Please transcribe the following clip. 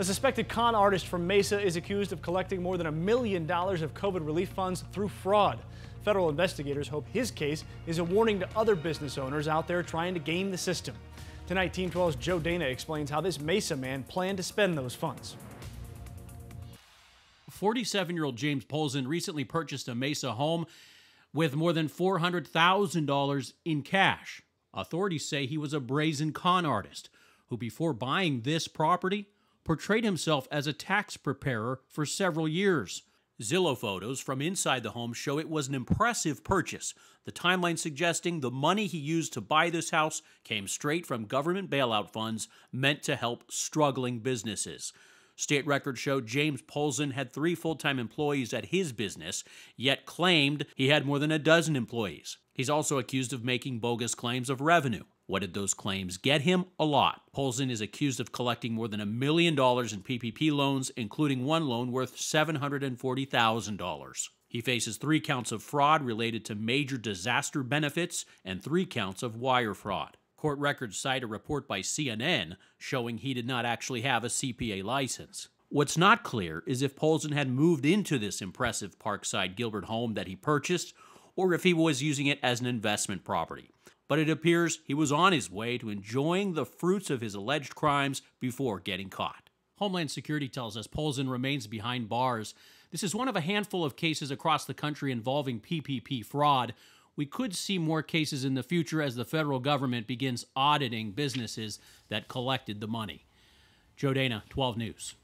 A suspected con artist from Mesa is accused of collecting more than a million dollars of COVID relief funds through fraud. Federal investigators hope his case is a warning to other business owners out there trying to game the system. Tonight, Team 12's Joe Dana explains how this Mesa man planned to spend those funds. 47 year old James Polzin recently purchased a Mesa home with more than $400,000 in cash. Authorities say he was a brazen con artist who, before buying this property, portrayed himself as a tax preparer for several years. Zillow photos from inside the home show it was an impressive purchase. The timeline suggesting the money he used to buy this house came straight from government bailout funds meant to help struggling businesses. State records show James Polzin had three full time employees at his business, yet claimed he had more than a dozen employees. He's also accused of making bogus claims of revenue. What did those claims get him? A lot. Polzin is accused of collecting more than a million dollars in PPP loans, including one loan worth $740,000. He faces three counts of fraud related to major disaster benefits and three counts of wire fraud. Court records cite a report by CNN showing he did not actually have a CPA license. What's not clear is if Polzin had moved into this impressive Parkside Gilbert home that he purchased, or if he was using it as an investment property but it appears he was on his way to enjoying the fruits of his alleged crimes before getting caught. Homeland Security tells us Polzin remains behind bars. This is one of a handful of cases across the country involving PPP fraud. We could see more cases in the future as the federal government begins auditing businesses that collected the money. Joe Dana, 12 News.